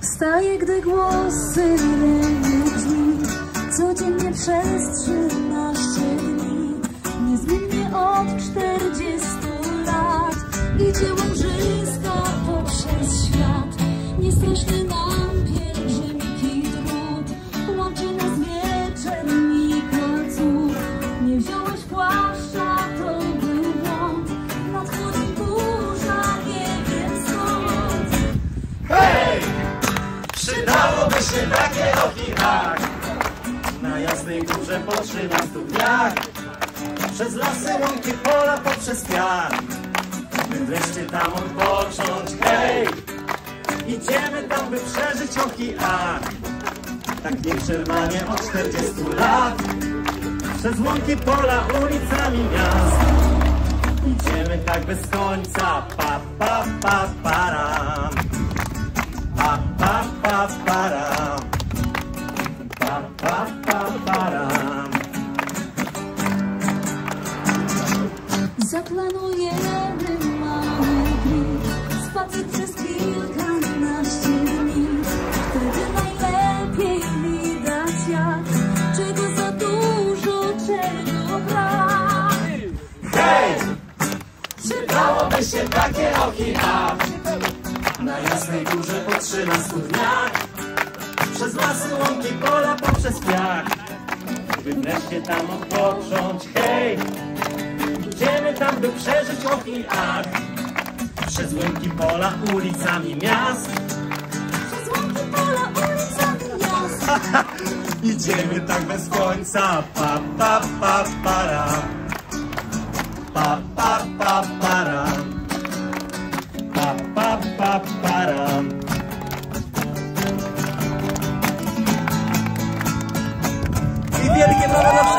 Wstaję, gdy głosy rynek brzmi Codziennie przez trzynaście dni. Niezmiennie od czterdziestu lat. Idzie łożyska Się takie okinak Na jasnej górze po 13 dniach Przez lasy, łąki, pola, poprzez piach. By wreszcie tam odpocząć, hej! Idziemy tam, by przeżyć okinak Tak nieprzerwanie od 40 lat. Przez łąki, pola, ulicami miast. Idziemy tak bez końca, pa, pa, pa, param Pa, pa, pa, param. Zaplanujemy mały trip Spacer przez kilkanaście dni Wtedy najlepiej widać jak Czego za dużo, czego brak Hej! Przydałoby się takie okinak Na jasnej górze po 13 dniach Przez lasy, łąki, pola, poprzez piach By wreszcie tam odpocząć, hej! Idziemy tam, by przeżyć okinak Przez łąki, pola, ulicami miast. Przez łąki pola, ulicami miast. Idziemy tak bez końca, pa, pa, pa, para. Pa, pa, pa, yeah de Quebrada da